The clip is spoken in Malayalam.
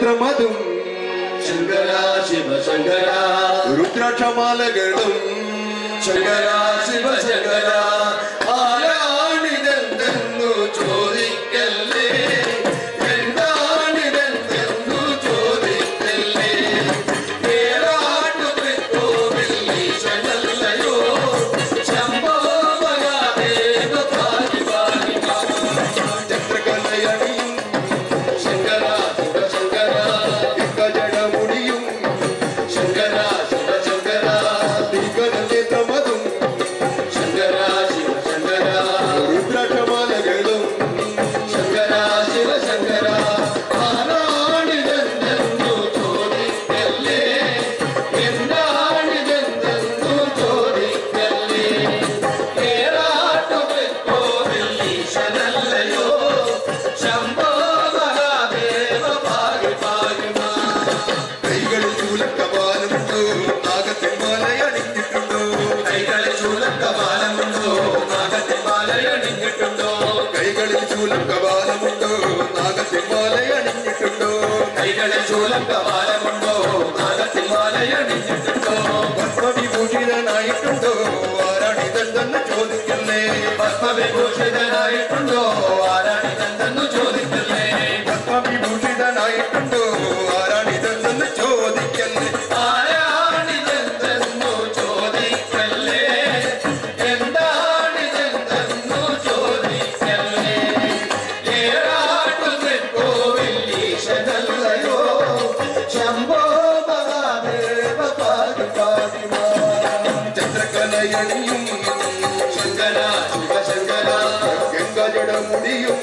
ക്ഷേത്രമതും ശങ്കര ശിവ ശങ്കര രുദ്രാക്ഷമാലകളും ശങ്കര ശിവ ശങ്കര ശൂലക്കമാലമുണ്ടോ കാലത്തിൽ മാലയണിഞ്ഞിട്ടുണ്ടോ ഭൂഷിതനായിട്ടുണ്ടോ ആരാണിതെന്തെന്ന് ചോദിക്കല്ലേ ഭസ്മവിഭൂഷിതനായിട്ടുണ്ടോ ആരാണിതെന്തെന്ന് ചോദിക്കല്ലേ சம்போ மகாதேவ பாதி பாதிமா சந்திரகலையணியும் முடியும்